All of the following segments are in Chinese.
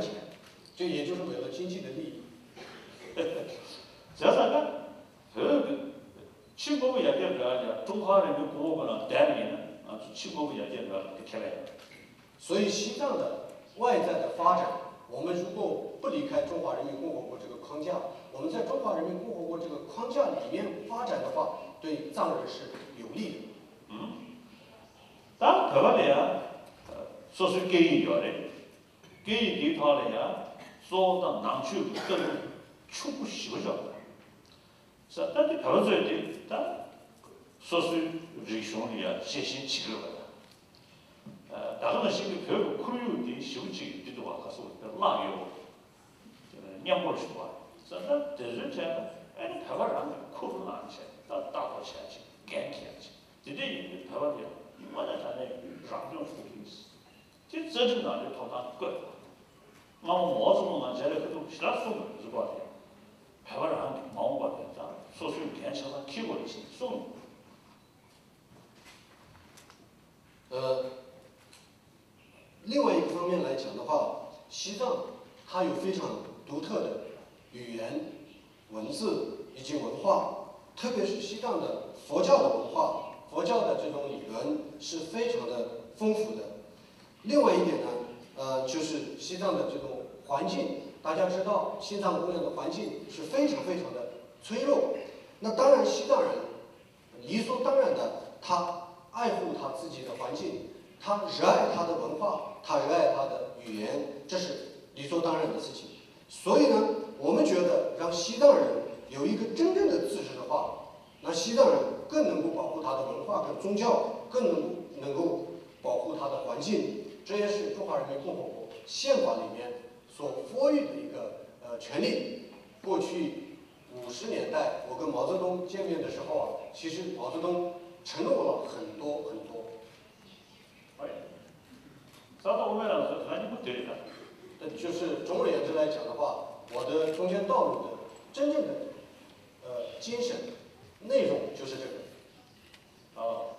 钱，这也就是为了经济的利益。实际上呢，这个七国也代表讲中华人民共和国呢代理呢啊，七国也代表给开来的。所以西藏的外在的发展，我们如果不离开中华人民共和国这个框架，我们在中华人民共和国这个框架里面发展的话，对藏人是有利的。嗯，当搿个来啊，呃，说是给一条 괜히 뒤팔래야 소다 남추 그걸 축구 싶어져 자 다들 벌어져야 돼다 소수 리액션이야 제신 지금 아 다른 식이 별 크루유 뒤 시우지 뒤도 와서 라요 냠고 싶어 자다 대전체 아니 가발 안 코로 안체 다 따고 쳐야지 괜찮지 근데 이 배워야 이거는 안에 장점 让政府的意思，这这就哪里讨他个，那么毛泽东呢，现在搿种其他说的是讲的，搿个人毛我的，咱说是干起来，提过来是送。呃，另外一个方面来讲的话，西藏它有非常独特的语言、文字以及文化，特别是西藏的佛教的文化，佛教的这种理论是非常的丰富的。另外一点呢，呃，就是西藏的这种环境，大家知道，西藏姑娘的环境是非常非常的脆弱。那当然，西藏人理所当然的，他。爱护他自己的环境，他热爱他的文化，他热爱他的语言，这是理所当然的事情。所以呢，我们觉得让西藏人有一个真正的自治的话，那西藏人更能够保护他的文化跟宗教，更能能够保护他的环境。这也是中华人民共和国宪法里面所赋予的一个呃权利。过去五十年代，我跟毛泽东见面的时候啊，其实毛泽东。承诺了很多很多，哎，啥到我们了是那就不对了。呃，就是总而言之来讲的话，我的中间道路的真正的呃精神内容就是这个。哦，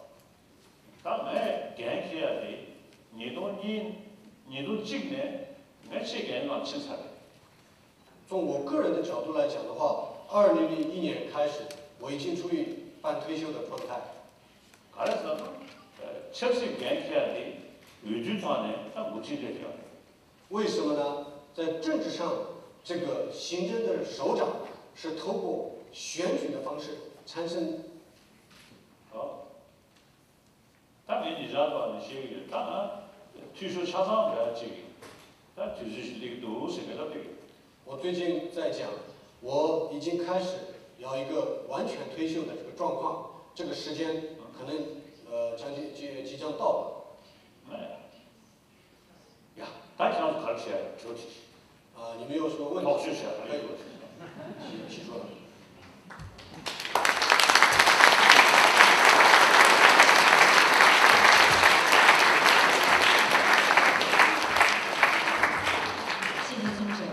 当俺干起来的，你都你都今年俺去干哪去才？从我个人的角度来讲的话，二零零一年开始，我已经处于半退休的状态。阿拉是呃，七岁干起来的，完全状态，他不记得掉。为什么呢？在政治上，这个行政的首长是透过选举的方式产生。好，当然你知道那些个，当然退休恰上不要紧，但就是那个都是给他对。我最近在讲，我已经开始要一个完全退休的这个状况，这个时间。可能呃，将近即即将到了。哎，呀，大家都看起来主题。啊，你们有什么问题？好，谢谢，可以，请说。谢谢尊者。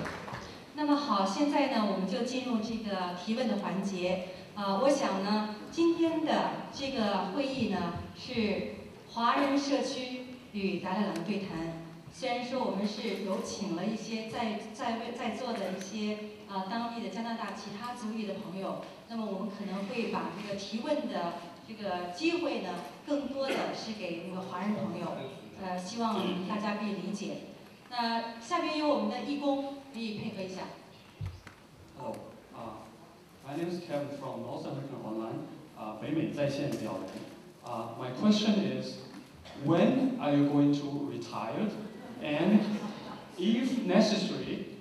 那么好，现在呢，我们就进入这个提问的环节。啊，我想呢，今天的这个会议呢是华人社区与达赖喇嘛对谈。虽然说我们是有请了一些在在位在座的一些啊当地的加拿大其他族裔的朋友，那么我们可能会把这个提问的这个机会呢，更多的是给那个华人朋友，呃，希望大家可以理解。那下边有我们的义工可以配合一下。哦。My name is Kevin from North American Online, uh, 北美在线表人. Uh, my question is, when are you going to retire? And if necessary,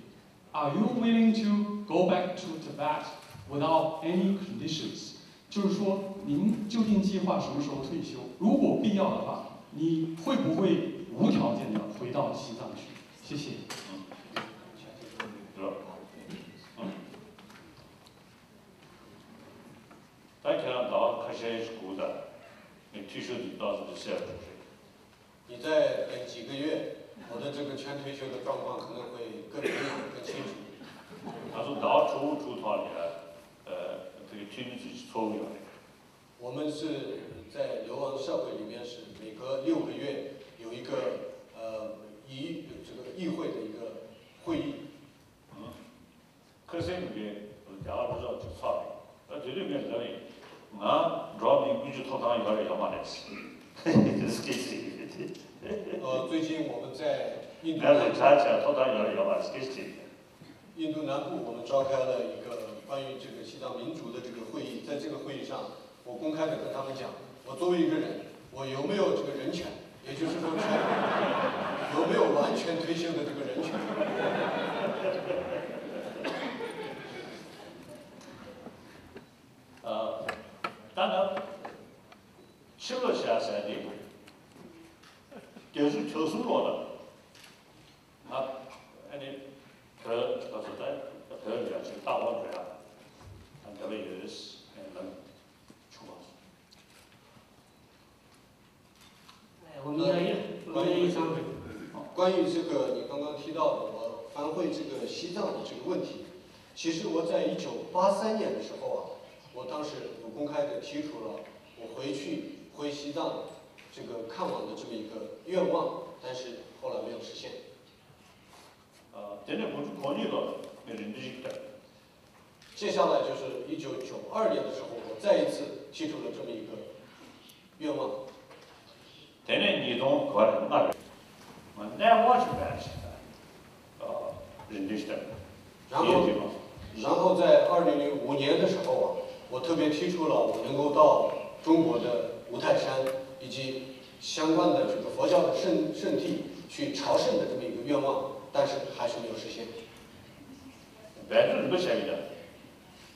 are you willing to go back to Tibet without any conditions? 就是说，您究竟计划什么时候退休？如果必要的话，你会不会无条件的回到西藏去？谢谢。大家到开始是过的，你退休的到是十二岁。 你再等几个月，我的这个全退休的状况可能会更明更清楚。他说到处处他的，呃，这个经济是错误的。我们是在流亡社会里面是每隔六个月有一个生里两个不知道就差别，呃，这里面认为，俺绕民估计头当原来要嘛来吃，这是给谁？呃，最近我们在印度？印度南部，我们召开了一个关于这个西藏民族的这个会议，在这个会议上，我公开的跟他们讲，我作为一个人，我有没有这个人权，也就是说，有没有完全退休的这个人权？呃，当然，吃了下山的，就是特殊了的，啊，安尼，搿搿是在搿里是大王子啊，啊，搿个有是能出嘛？哎，我们要有，我们要有商会。关于这个你刚刚提到的，我反馈这个西藏的这个问题，其实我在一九八三年的时候啊，我当时有公开的提出了我回去回西藏这个看望的这么一个愿望，但是后来没有实现。啊，真的我是考虑了，那人的的，接下来就是一九九二年的时候，我再一次提出了这么一个愿望。那边，我南往去办去的，啊，人的的，然后。然后在二零零五年的时候啊，我特别提出了我能够到中国的五台山以及相关的这个佛教的圣圣地去朝圣的这么一个愿望，但是还是没有实现。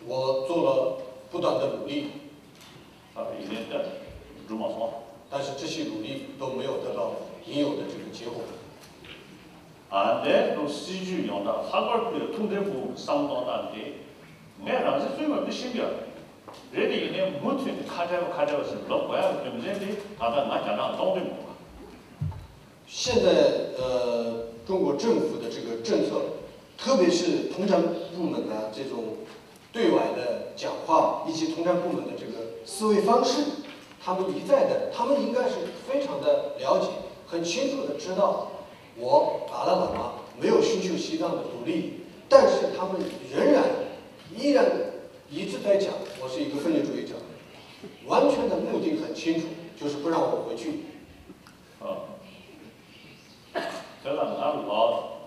我做了不断的努力。但是这些努力都没有得到应有的这个结果。啊，那种戏剧用的，他个儿通政部上当当的，俺当时最后不行的，人家有点木头，看这个看这个是老怪，对不对的？他在俺家长当的嘛。现在呃，中国政府的这个政策，特别是通战部门的这种对外的讲话，以及通战部门的这个思维方式，他们一再的，他们应该是非常的了解，很清楚的知道，我达赖喇嘛没有寻求西藏的独立，但是他们仍然依然一直在讲我是一个分离主义者，完全的目的很清楚，就是不让我回去。啊，这个俺老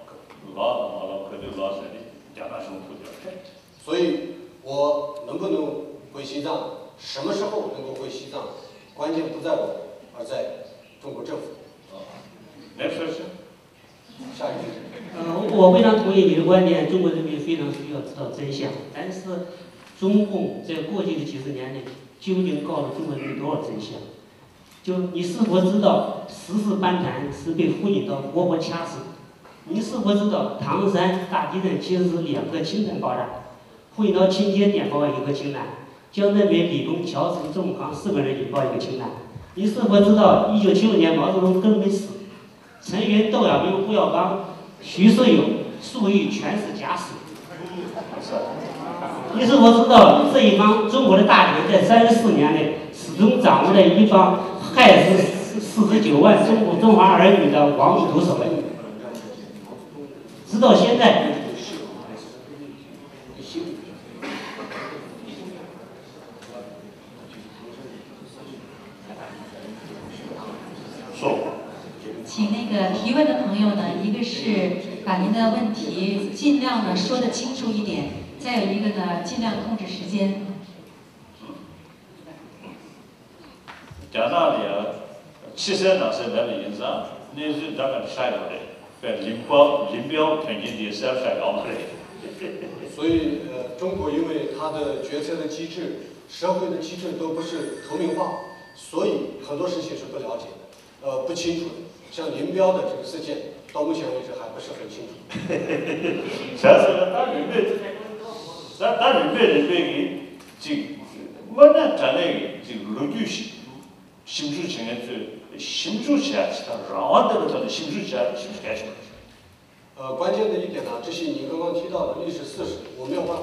老老老可就老实的，讲什么口条。所以，我能不能回西藏，什么时候能够回西藏，关键不在我，而在中国政府。来说说，下一个，呃，我非常同意你的观点，中国人民非常需要知道真相。但是，中共在过去的几十年内，究竟告诉中国人民多少真相？就你是否知道十四班禅是被胡锦涛活活掐死？你是否知道唐山大地震其实是两个氢弹爆炸？胡锦涛亲爹点爆一个氢弹，江泽民、李东、乔石、郑永康四个人引爆一个氢弹。你是否知道一九七五年毛泽东根本没死？陈云、窦小平、胡耀邦、徐世友、粟裕全是假死。你是否知道这一方中国的大臣在三十四年内始终掌握了一方害死四十九万中国中华儿女的亡命毒手？直到现在，说。请那个提问的朋友呢，一个是把您的问题尽量呢说得清楚一点，再有一个呢尽量控制时间。讲道理啊，七三当时那个印象，那是咱们晒过的，在林彪林彪肯定也是要晒高的。所以，呃，中国因为它的决策的机制、社会的机制都不是透明化，所以很多事情是不了解的，呃，不清楚的。像林彪的这个事件，到目前为止还不是很清楚。人人他让他的新主起来，是不是该什么？呃，关键的一点呢，这些你刚刚提到的历史事实，我没有办法。